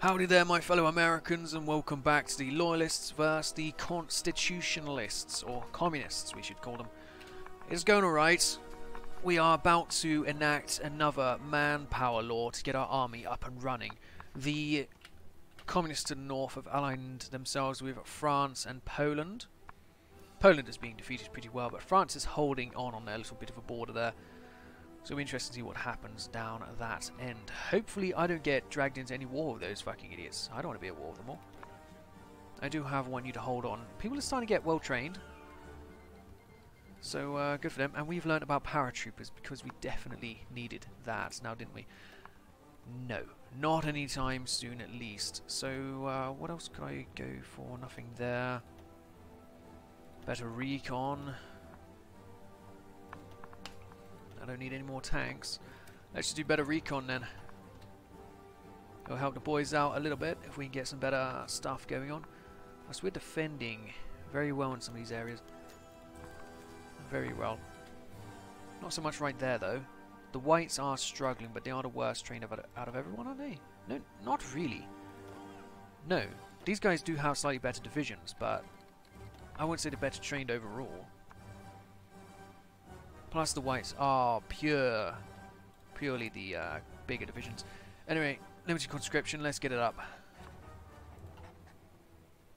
Howdy there, my fellow Americans, and welcome back to the Loyalists versus the Constitutionalists, or Communists, we should call them. It's going alright. We are about to enact another manpower law to get our army up and running. The Communists to the north have aligned themselves with France and Poland. Poland is being defeated pretty well, but France is holding on on their little bit of a border there. So it'll be interesting to see what happens down that end. Hopefully I don't get dragged into any war with those fucking idiots. I don't want to be at war with them all. I do have one you to hold on. People are starting to get well trained. So uh, good for them. And we've learned about paratroopers because we definitely needed that now, didn't we? No. Not anytime soon at least. So uh, what else could I go for? Nothing there. Better recon. I don't need any more tanks. Let's just do better recon then. It'll help the boys out a little bit if we can get some better stuff going on. Plus we're defending very well in some of these areas. Very well. Not so much right there though. The whites are struggling, but they are the worst trained out of, out of everyone, aren't they? No, not really. No. These guys do have slightly better divisions, but I wouldn't say they're better trained overall. Plus the whites are pure, purely the uh, bigger divisions. Anyway, limited conscription, let's get it up.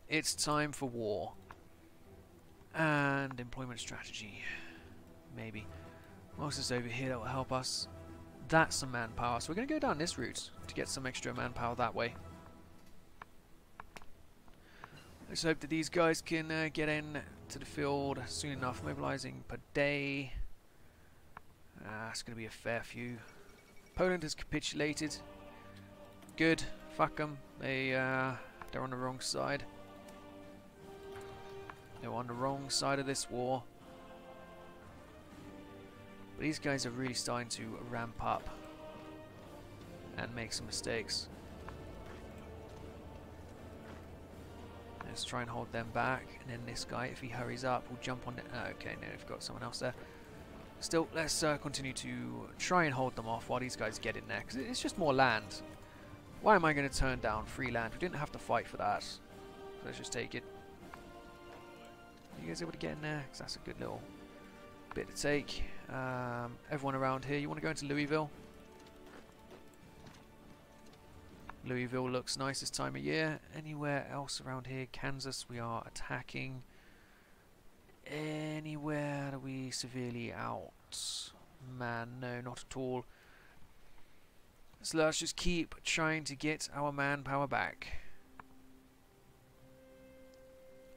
It's time for war. And employment strategy. Maybe. Else is over here that will help us? That's some manpower. So we're going to go down this route to get some extra manpower that way. Let's hope that these guys can uh, get in to the field soon enough. Mobilizing per day. Ah, it's going to be a fair few. Poland has capitulated. Good. Fuck them. They, uh, they're on the wrong side. They're on the wrong side of this war. But these guys are really starting to ramp up and make some mistakes. Let's try and hold them back, and then this guy, if he hurries up, will jump on it. Uh, okay, no, we've got someone else there. Still, let's uh, continue to try and hold them off while these guys get in there, because it's just more land. Why am I going to turn down free land? We didn't have to fight for that. So let's just take it. You guys able to get in there? Because that's a good little bit to take. Um, everyone around here, you want to go into Louisville? Louisville looks nice this time of year. Anywhere else around here? Kansas, we are attacking. Anywhere are we severely out? Man, no, not at all. So let's just keep trying to get our manpower back.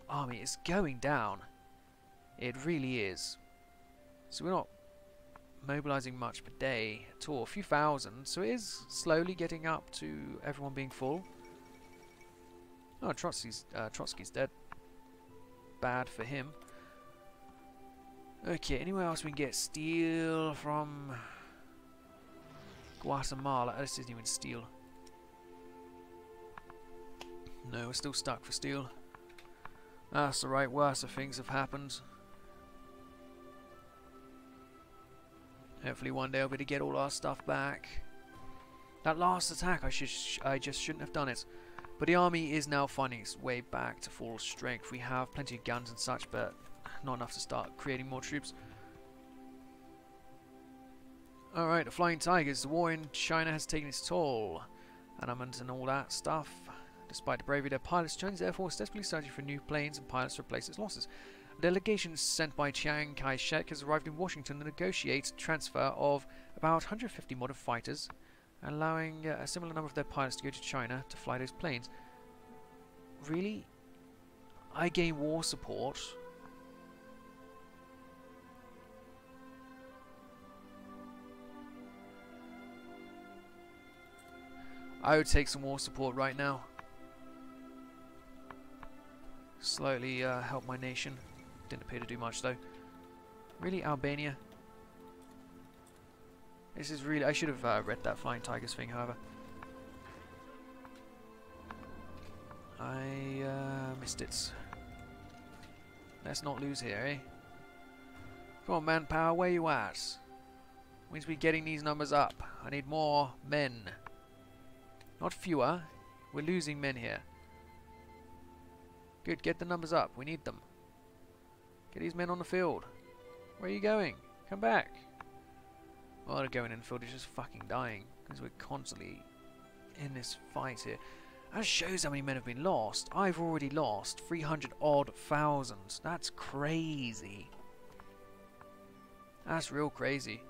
Army is going down. It really is. So we're not mobilizing much per day at all. A few thousand, so it is slowly getting up to everyone being full. Oh, Trotsky's, uh, Trotsky's dead. Bad for him. Okay, anywhere else we can get steel from Guatemala? Oh, this isn't even steel. No, we're still stuck for steel. That's the alright, worse things have happened. Hopefully one day I'll be able to get all our stuff back. That last attack, I should, sh I just shouldn't have done it. But the army is now finding its way back to full strength. We have plenty of guns and such, but not enough to start creating more troops. Alright, the Flying Tigers. The war in China has taken its toll. Armament and all that stuff. Despite the bravery of their pilots, Chinese Air Force desperately searching for new planes and pilots to replace its losses. A delegation sent by Chiang Kai-shek has arrived in Washington to negotiate transfer of about 150 modern fighters, allowing uh, a similar number of their pilots to go to China to fly those planes. Really? I gain war support I would take some more support right now. Slightly uh, help my nation. Didn't appear to do much though. Really, Albania? This is really... I should have uh, read that Flying Tigers thing, however. I uh, missed it. Let's not lose here, eh? Come on, manpower, where you at? We need to be getting these numbers up. I need more men. Not fewer. We're losing men here. Good, get the numbers up. We need them. Get these men on the field. Where are you going? Come back. Well, they're going in the field is just fucking dying. Because we're constantly in this fight here. That shows how many men have been lost. I've already lost 300 odd thousands. That's crazy. That's real crazy.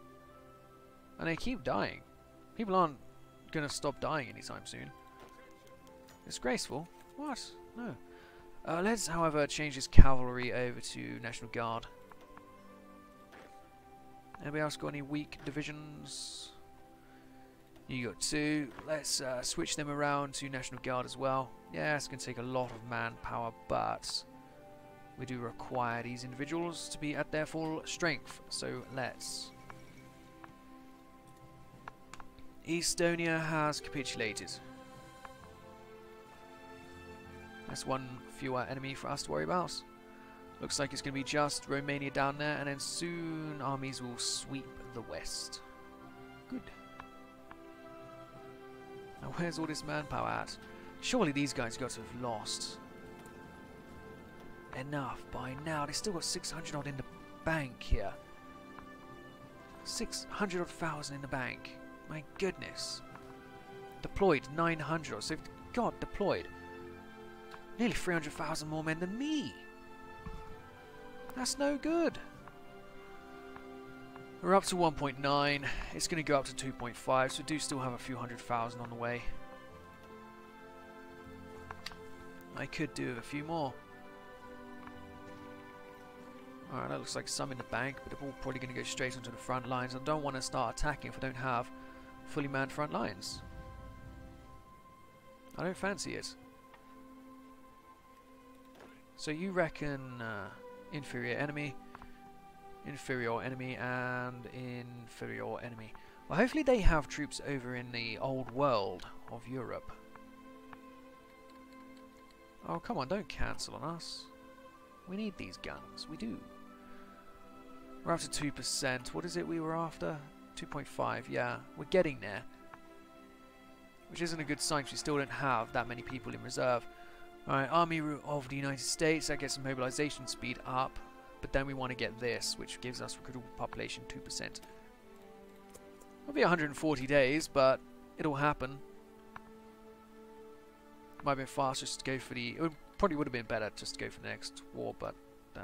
And they keep dying. People aren't to stop dying anytime soon. Disgraceful? What? No. Uh, let's, however, change this cavalry over to National Guard. Anybody else got any weak divisions? You got two. Let's uh, switch them around to National Guard as well. Yeah, it's going to take a lot of manpower, but we do require these individuals to be at their full strength. So let's. Estonia has capitulated. That's one fewer enemy for us to worry about. Looks like it's going to be just Romania down there, and then soon armies will sweep the west. Good. Now where's all this manpower at? Surely these guys got to have lost enough by now. They still got 600 odd in the bank here. 600 odd thousand in the bank. My goodness. Deployed 900. So, God, deployed. Nearly 300,000 more men than me. That's no good. We're up to 1.9. It's going to go up to 2.5, so we do still have a few hundred thousand on the way. I could do a few more. Alright, that looks like some in the bank, but they're all probably going to go straight onto the front lines. I don't want to start attacking if I don't have fully manned front lines. I don't fancy it. So you reckon uh, inferior enemy, inferior enemy, and inferior enemy. Well, hopefully they have troops over in the old world of Europe. Oh, come on, don't cancel on us. We need these guns. We do. We're to 2%. What is it we were after? 2.5, yeah. We're getting there. Which isn't a good sign because we still don't have that many people in reserve. Alright, Army of the United States, that gets mobilization speed up. But then we want to get this, which gives us recruitable population 2%. It'll be 140 days, but it'll happen. Might have been faster just to go for the... It probably would have been better just to go for the next war, but... Uh,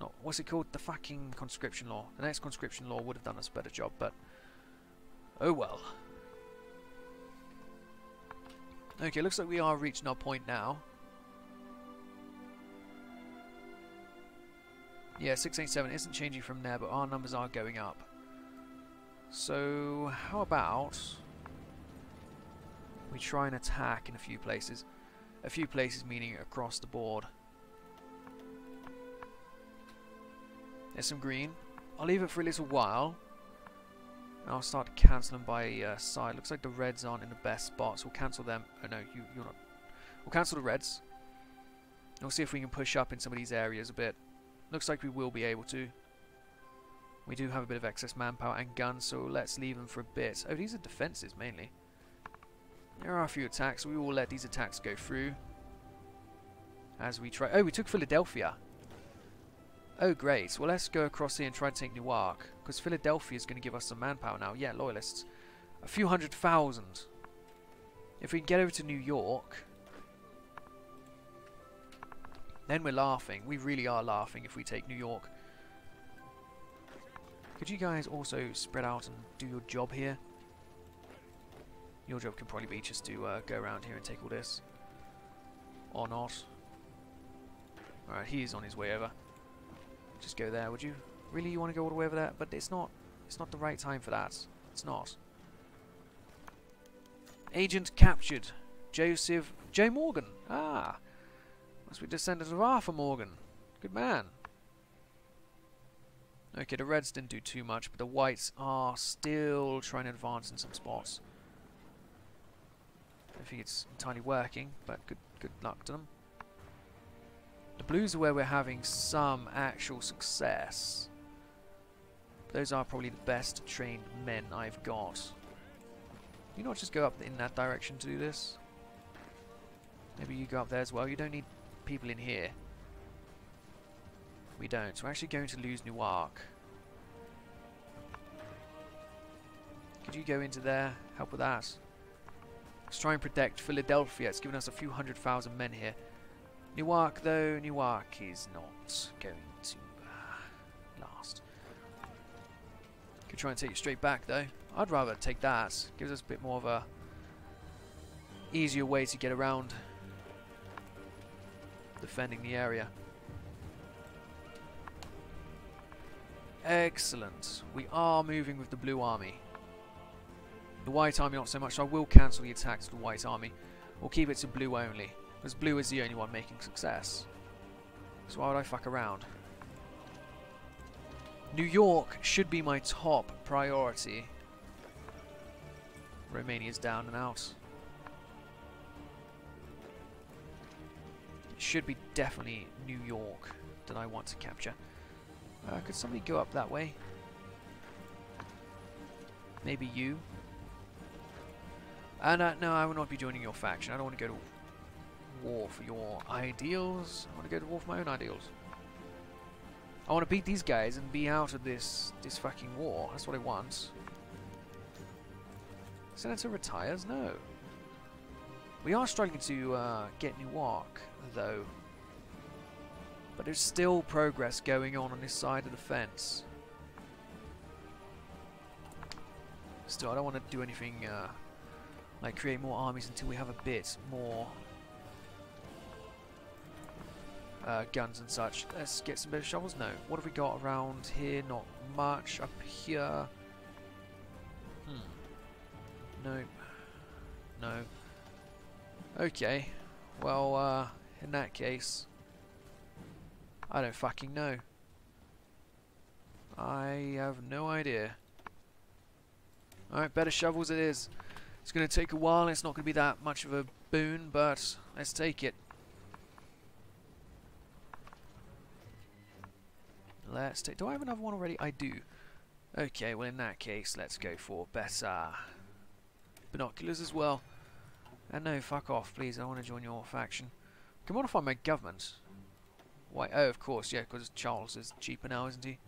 not, what's it called? The fucking conscription law. The next conscription law would have done us a better job, but... Oh well. Okay, looks like we are reaching our point now. Yeah, 687 isn't changing from there, but our numbers are going up. So, how about we try and attack in a few places? A few places meaning across the board. There's some green. I'll leave it for a little while. I'll start to cancel them by uh, side. Looks like the reds aren't in the best spots. We'll cancel them. Oh no, you, you're not. We'll cancel the reds. we'll see if we can push up in some of these areas a bit. Looks like we will be able to. We do have a bit of excess manpower and guns, so let's leave them for a bit. Oh, these are defences mainly. There are a few attacks. We will let these attacks go through. As we try... Oh, we took Philadelphia. Oh, great. Well, let's go across here and try and take Newark. Because Philadelphia is going to give us some manpower now. Yeah, loyalists. A few hundred thousand. If we can get over to New York... Then we're laughing. We really are laughing if we take New York. Could you guys also spread out and do your job here? Your job can probably be just to uh, go around here and take all this. Or not. Alright, he's on his way over. Just go there, would you? Really, you want to go all the way over there? But it's not. It's not the right time for that. It's not. Agent captured. Joseph J. Morgan. Ah. Must be descendant of Arthur Morgan. Good man. Okay, the Reds didn't do too much, but the Whites are still trying to advance in some spots. I think it's entirely working, but good good luck to them. Blues are where we're having some actual success. Those are probably the best trained men I've got. you not just go up in that direction to do this? Maybe you go up there as well. You don't need people in here. We don't. We're actually going to lose Newark. Could you go into there? Help with that? Let's try and protect Philadelphia. It's given us a few hundred thousand men here. Newark, though, Newark is not going to uh, last. Could try and take it straight back, though. I'd rather take that. Gives us a bit more of a easier way to get around defending the area. Excellent. We are moving with the Blue Army. The White Army not so much, so I will cancel the attack to the White Army. We'll keep it to Blue only, because Blue is the only one making success. So why would I fuck around? New York should be my top priority. Romania's down and out. It should be definitely New York that I want to capture. Uh, could somebody go up that way? Maybe you? And uh, no, I will not be joining your faction. I don't want to go to war for your ideals. I want to go to war for my own ideals. I want to beat these guys and be out of this this fucking war. That's what I want. Senator retires? No. We are struggling to uh, get Newark, though. But there's still progress going on on this side of the fence. Still, I don't want to do anything uh, like create more armies until we have a bit more uh, guns and such. Let's get some better shovels. No. What have we got around here? Not much. Up here. Hmm. No. No. Okay. Well, uh, in that case, I don't fucking know. I have no idea. Alright, better shovels it is. It's going to take a while, it's not going to be that much of a boon, but let's take it. Let's take... Do I have another one already? I do. Okay, well in that case, let's go for better binoculars as well. And no, fuck off, please. I want to join your faction. Can modify my government. Why? Oh, of course, yeah, because Charles is cheaper now, isn't he?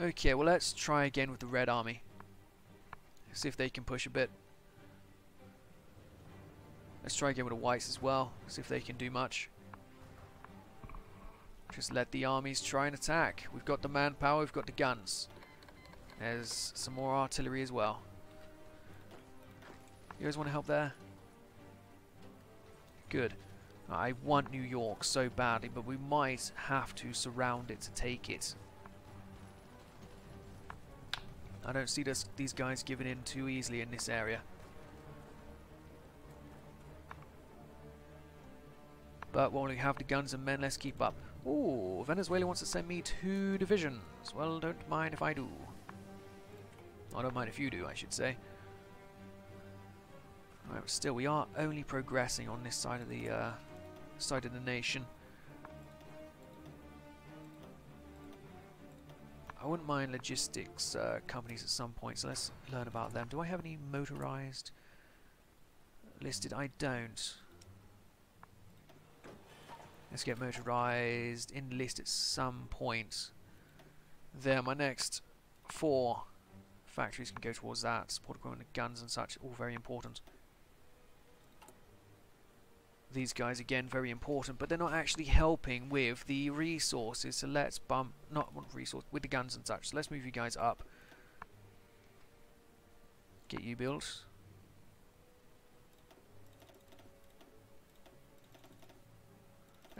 Okay, well let's try again with the Red Army. See if they can push a bit. Let's try again with the Whites as well. See if they can do much. Just let the armies try and attack. We've got the manpower, we've got the guns. There's some more artillery as well. You guys want to help there? Good. I want New York so badly, but we might have to surround it to take it. I don't see this, these guys giving in too easily in this area. But we have the guns and men, let's keep up. Ooh, Venezuela wants to send me two divisions. Well, don't mind if I do. I don't mind if you do, I should say. Right, still, we are only progressing on this side of the uh, side of the nation. I wouldn't mind logistics uh, companies at some point, so let's learn about them. Do I have any motorized listed? I don't. Let's get motorized enlist at some point. There, my next four factories can go towards that. Support equipment, guns and such, all very important. These guys, again, very important, but they're not actually helping with the resources, so let's bump, not resource, with the guns and such. So let's move you guys up. Get you built.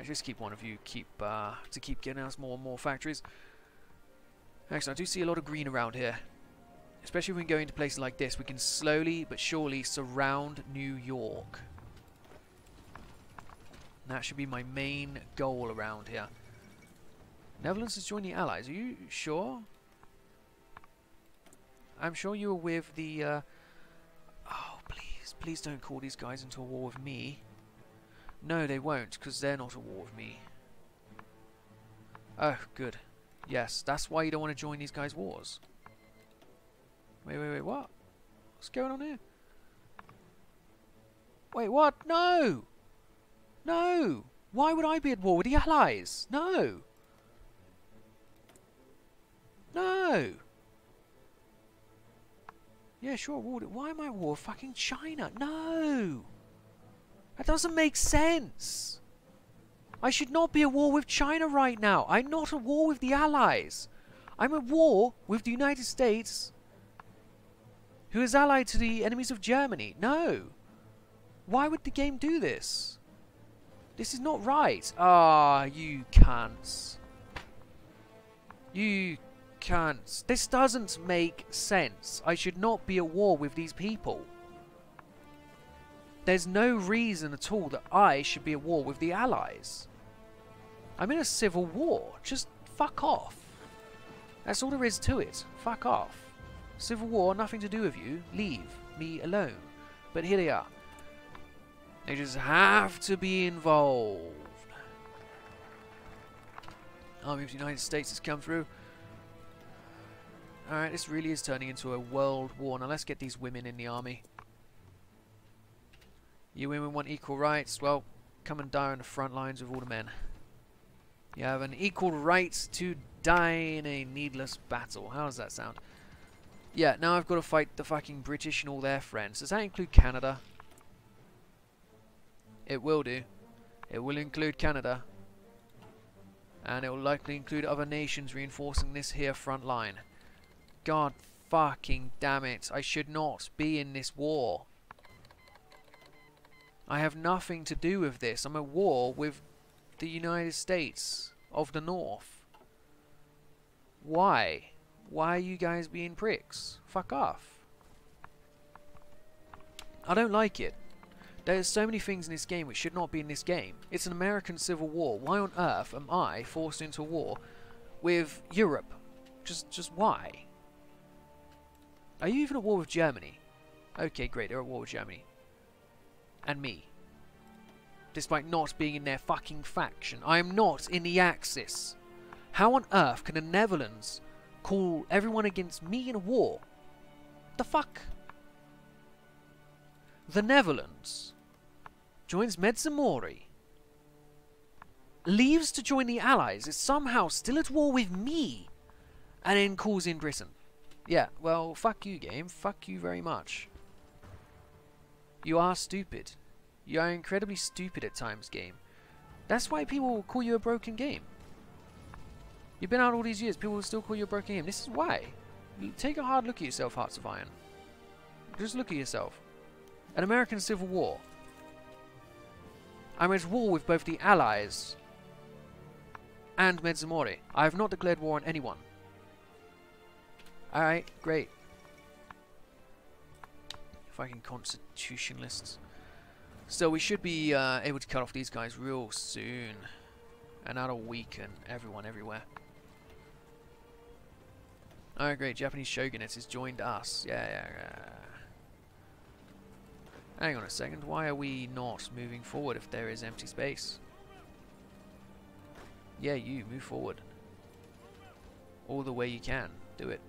Let's just keep one of you keep uh, to keep getting us more and more factories. Actually, I do see a lot of green around here. Especially when we go into places like this, we can slowly but surely surround New York. That should be my main goal around here. Netherlands has joined the Allies. Are you sure? I'm sure you were with the... Uh... Oh, please. Please don't call these guys into a war with me. No, they won't, because they're not at war with me. Oh, good. Yes, that's why you don't want to join these guys' wars. Wait, wait, wait, what? What's going on here? Wait, what? No! No! Why would I be at war with the Allies? No! No! Yeah, sure, war. Why am I at war fucking China? No! That doesn't make sense! I should not be at war with China right now. I'm not at war with the Allies. I'm at war with the United States, who is allied to the enemies of Germany. No! Why would the game do this? This is not right. Ah, you can't. You can't. This doesn't make sense. I should not be at war with these people. There's no reason at all that I should be at war with the Allies. I'm in a civil war. Just fuck off. That's all there is to it. Fuck off. Civil war, nothing to do with you. Leave me alone. But here they are. They just have to be involved. Army of the United States has come through. Alright, this really is turning into a world war. Now let's get these women in the army. You women want equal rights? Well, come and die on the front lines with all the men. You have an equal right to die in a needless battle. How does that sound? Yeah, now I've got to fight the fucking British and all their friends. Does that include Canada? It will do. It will include Canada. And it will likely include other nations reinforcing this here front line. God fucking damn it. I should not be in this war. I have nothing to do with this. I'm at war with the United States of the North. Why? Why are you guys being pricks? Fuck off. I don't like it. There's so many things in this game which should not be in this game. It's an American Civil War. Why on earth am I forced into war with Europe? Just, just why? Are you even at war with Germany? Okay, great, they're at war with Germany. And me. Despite not being in their fucking faction. I am not in the Axis. How on earth can the Netherlands call everyone against me in a war? The fuck? The Netherlands joins Medzimori, leaves to join the Allies, is somehow still at war with me, and then calls in Britain. Yeah, well, fuck you, game. Fuck you very much. You are stupid. You are incredibly stupid at times, game. That's why people will call you a broken game. You've been out all these years, people will still call you a broken game. This is why. Take a hard look at yourself, Hearts of Iron. Just look at yourself. An American Civil War. I'm at war with both the Allies and Medzimori. I have not declared war on anyone. Alright, great. Fucking constitutionalists. So we should be uh, able to cut off these guys real soon. And that'll weaken everyone everywhere. Alright, great. Japanese shogunate has joined us. Yeah, yeah, yeah. Hang on a second. Why are we not moving forward if there is empty space? Yeah, you. Move forward. All the way you can. Do it.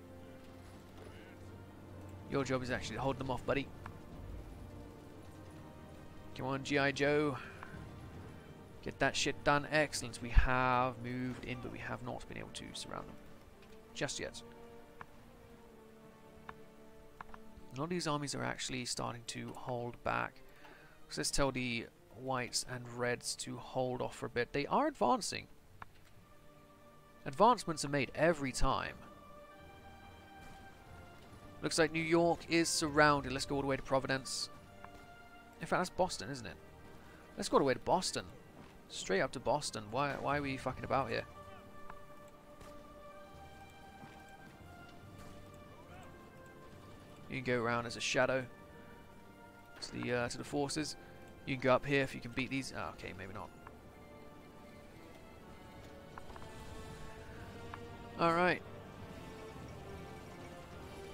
Your job is actually to hold them off, buddy. Come on, G.I. Joe. Get that shit done. Excellent. We have moved in, but we have not been able to surround them. Just yet. A lot of these armies are actually starting to hold back. Let's tell the whites and reds to hold off for a bit. They are advancing. Advancements are made every time. Looks like New York is surrounded. Let's go all the way to Providence. In fact, that's Boston, isn't it? Let's go all the way to Boston. Straight up to Boston. Why, why are we fucking about here? You can go around as a shadow to the uh, to the forces. You can go up here if you can beat these. Oh, okay, maybe not. Alright.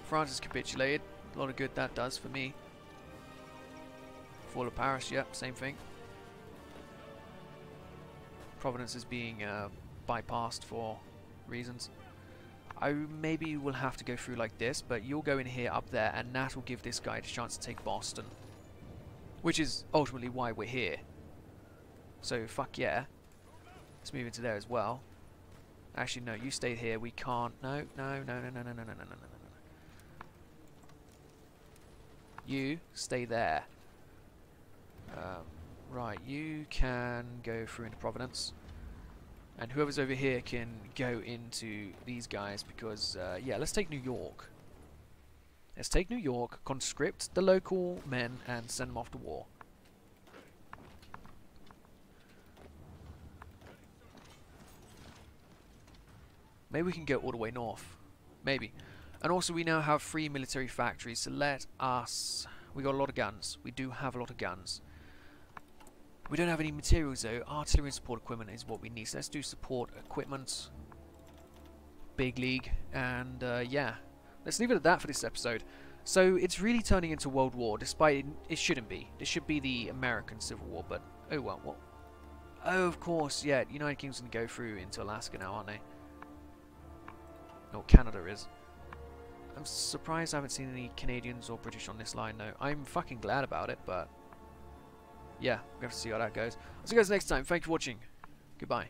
France has capitulated. A lot of good that does for me. Fall of Paris, yep, same thing. Providence is being uh, bypassed for reasons. I maybe will have to go through like this, but you'll go in here up there, and that will give this guy a chance to take Boston. Which is ultimately why we're here. So, fuck yeah. Let's move into there as well. Actually, no, you stay here. We can't. No, no, no, no, no, no, no, no, no, no, no, no. You stay there. Um, right, you can go through into Providence. And whoever's over here can go into these guys because, uh, yeah, let's take New York. Let's take New York, conscript the local men, and send them off to war. Maybe we can go all the way north. Maybe. And also we now have three military factories, so let us... We got a lot of guns. We do have a lot of guns. We don't have any materials though. Artillery and support equipment is what we need. So let's do support equipment. Big league. And uh, yeah. Let's leave it at that for this episode. So it's really turning into World War, despite it, it shouldn't be. This should be the American Civil War, but oh well. What? Oh, of course, yeah. United Kingdom's going to go through into Alaska now, aren't they? No, Canada is. I'm surprised I haven't seen any Canadians or British on this line, though. I'm fucking glad about it, but... Yeah, we have to see how that goes. I'll see you guys next time. Thank you for watching. Goodbye.